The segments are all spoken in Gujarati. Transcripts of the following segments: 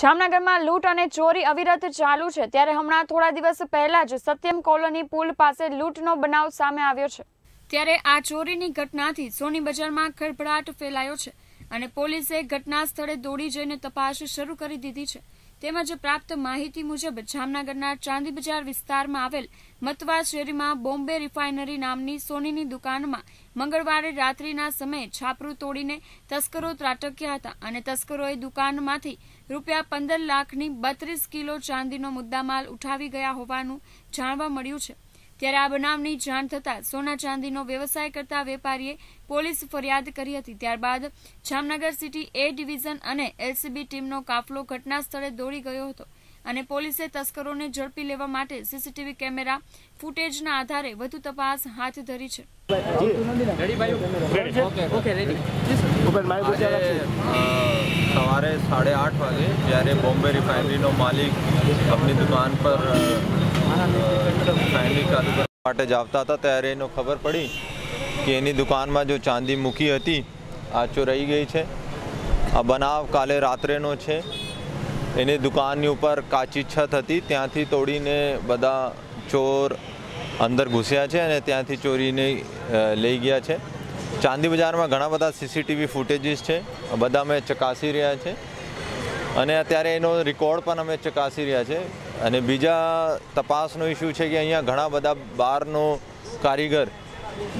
જામનગરમાં લૂંટ અને ચોરી અવિરત ચાલુ છે. ત્યારે હમણાં થોડા દિવસ પહેલા જ સત્યમ કોલોની પુલ પાસે લૂંટનો બનાવ સામે આવ્યો છે. ત્યારે આ ચોરીની ઘટનાથી સોની બજારમાં ખળભળાટ ફેલાયો છે અને પોલીસે ઘટના સ્થળે દોડી જઈને તપાસ શરૂ કરી દીધી છે. તેમજ પ્રાપ્ત માહિતી મુજબ જામનગરના ચાંદી બજાર વિસ્તારમાં આવેલ મતવા શેરીમાં બોમ્બે રિફાઇનરી નામની સોનીની દુકાનમાં મંગળવારે રાત્રિના સમયે છાપરું તોડીને તસ્કરો ત્રાટક્યા હતા અને તસ્કરોએ દુકાનમાંથી રૂપિયા પંદર લાખની બત્રીસ કિલો ચાંદીનો મુદ્દામાલ ઉઠાવી ગયા હોવાનું જાણવા મળ્યું છે. ત્યારે આ બનાવની જાણ થતાં સોના ચાંદીનો વ્યવસાય કરતા વેપારીએ પોલીસ ફરિયાદ કરી હતી. ત્યારબાદ જામનગર સિટી એ ડિવિઝન અને એલસીબી ટીમનો કાફલો ઘટના સ્થળે દોડી ગયો હતો અને પોલીસે તસ્કરોને ઝડપી લેવા માટે સીસીટીવી કેમેરા ફૂટેજના આધારે વધુ તપાસ હાથ ધરી છે. સવારે સાડે આઠ વાગે જ્યારે બોમ્બે રિફાઇનરીનો માલિક આપણી દુકાન પર માટે જ હતા, ત્યારે એનો ખબર પડી કે એની દુકાનમાં જો ચાંદી મૂકી હતી આ ચોરાઈ ગઈ છે. આ બનાવ કાલે રાત્રેનો છે. એની દુકાનની ઉપર કાચી છત હતી, ત્યાંથી તોડીને બધા ચોર અંદર ઘૂસ્યા છે અને ત્યાંથી ચોરીને લઈ ગયા છે. ચાંદી બજારમાં ઘણા બધા સીસીટીવી ફૂટેજીસ છે. બધા અમે ચકાસી રહ્યા છે. અને અત્યારે એનો રેકોર્ડ પણ અમે ચકાસી રહ્યા છે. અને બીજા તપાસનો ઇસ્યુ છે કે અહીંયા ઘણા બધા બહારનો કારીગર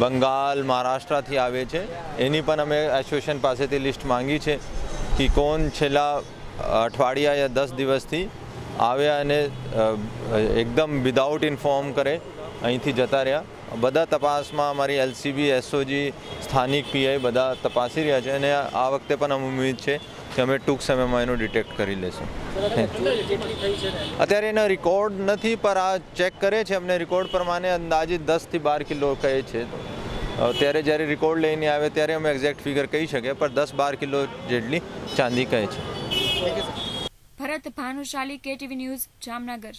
બંગાળ, મહારાષ્ટ્રથી આવે છે. એની પણ અમે એસોસિએશન પાસેથી લિસ્ટ માંગી છે કે કોણ છેલ્લા અઠવાડિયા યા દસ દિવસથી આવ્યા અને એકદમ વિધાઉટ ઇન્ફોર્મ કરે, અહીંથી જતા રહ્યા. બધા તપાસમાં અમારી એલસીબી એસઓજી સ્થાનિક પીઆઈ બધા તપાસી રહ્યા છે અને આ વખતે પણ અમે ઉમ્મીદ છે કે અમે ટૂંક સમયમાં એનું ડિટેક્ટ કરી લેશું. અત્યારે એનો રેકોર્ડ નથી, પર આ ચેક કરે છે અમને. રેકોર્ડ પ્રમાણે અંદાજિત દસથી બાર કિલો કહે છે. ત્યારે જ્યારે રેકોર્ડ લઈને આવે ત્યારે અમે એક્ઝેક્ટ ફિગર કહી શકીએ, પણ દસ બાર કિલો જેટલી ચાંદી કહે છે. Bharat Bhanushali KTV news Jamnagar.